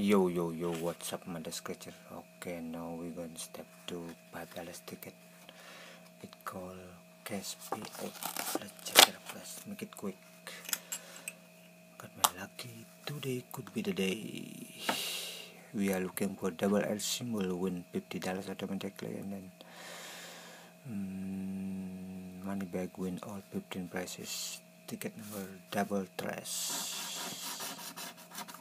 yo yo yo what's up mother scratcher okay now we gonna step to pipe ticket. it call cash PO oh, let's check it up let's make it quick got my lucky today could be the day we are looking for double L symbol win $50 automatically and then um, money bag win all fifteen prices. ticket number double trash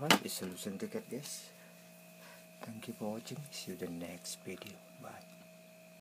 Alright, it's Lucent Ticket guys. Thank you for watching. See you the next video. Bye.